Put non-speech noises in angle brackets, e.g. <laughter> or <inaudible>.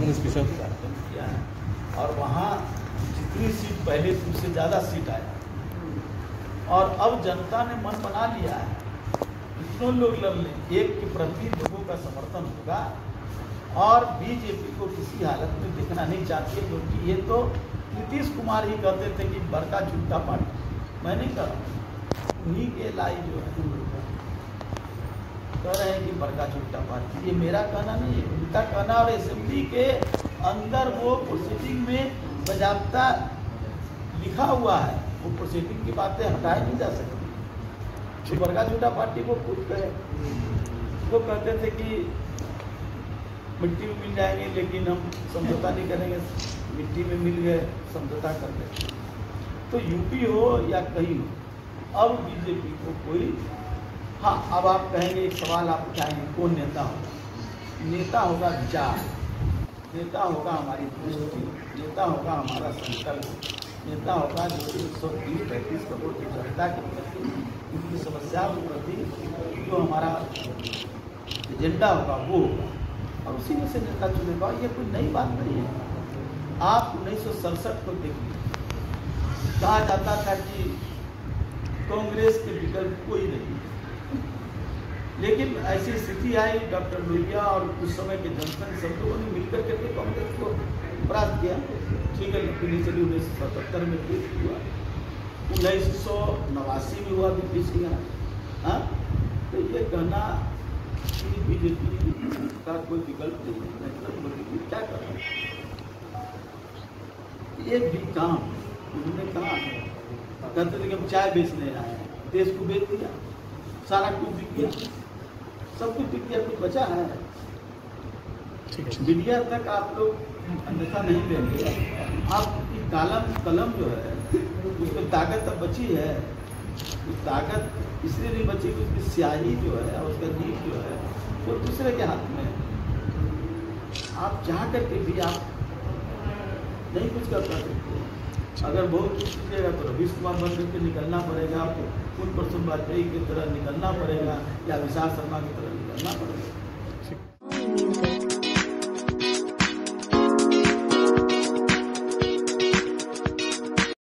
अपने किया है और वहाँ जितनी सीट पहले उससे ज़्यादा सीट आया और अब जनता ने मन बना लिया है कितनों लोग लड़ लें, एक के प्रति लोगों का समर्थन होगा और बीजेपी को किसी हालत में देखना नहीं चाहती क्योंकि ये तो नीतीश कुमार ही कहते थे कि बड़का झूठा पार्टी। मैं नहीं कर रहा उन्हीं के लाई जो है। कह रहे हैं कि बड़का झूठा पार्टी। ये मेरा कहना नहीं है, उनका कहना और असेंबली के अंदर वो प्रोसीडिंग में बजाबता लिखा हुआ है। वो प्रोसीडिंग की बातें हटाई नहीं जा सकती। जो बड़का झूठा पार्टी को खुद कहे। वो कहते थे कि मिट्टी में मिल जाएँगे, लेकिन हम समझौता नहीं करेंगे। मिट्टी में मिल गए, समझौता कर गए तो यूपी हो या कहीं हो, अब बीजेपी को कोई हाँ अब आप कहेंगे, एक सवाल आप उठाएँगे, कौन नेता होगा? नेता होगा विचार नेता होगा हमारी दृष्टि, नेता होगा हमारा संकल्प, नेता होगा जो एक सौ बीस पैंतीस करोड़ की जनता के प्रति उनकी समस्याओं के प्रति जो हमारा एजेंडा होगा, वो होगा। और उसी में से नेता चुनेगा ये कोई नई बात नहीं है। आप उन्नीस सौ सड़सठ को देखिए। कहा जाता था कि कांग्रेस के विकल्प कोई नहीं <laughs> लेकिन ऐसी स्थिति आई, डॉक्टर लोहिया और उस समय के जनसंघ सब लोगों ने मिलकर के कांग्रेस को परास्त किया। ठीक है चली उन्नीस सौ सतहत्तर में फिर हुआ। उन्नीस सौ नवासी में हुआ बीपी सिंह हाँ? तो ये कहना कि बीजेपी का कोई विकल्प नहीं है। नेशनल क्या कर? रहा एक भी काम उन्होंने कहा कहते थे कि हम चाय बेचने आए हैं। देश को बेच दिया। सारा कुछ बिक गया। सब कुछ बिक गया कुछ बचा है। मीडिया तक आप लोग अन्यथा नहीं देंगे आपकी कलम कलम जो है उसमें ताकत अब बची है। उस ताकत इसलिए नहीं बची कि उसकी स्याही जो है और उसका नीब जो है वो दूसरे के हाथ में। आप चाह करके भी आप नहीं कुछ कर सकते अगर बहुत कुछ तो रवीश कुमार बन करके निकलना पड़ेगा, आपको खुद प्रसन्न वाजपेयी की तरह निकलना पड़ेगा या विशाल शर्मा की तरह निकलना पड़ेगा।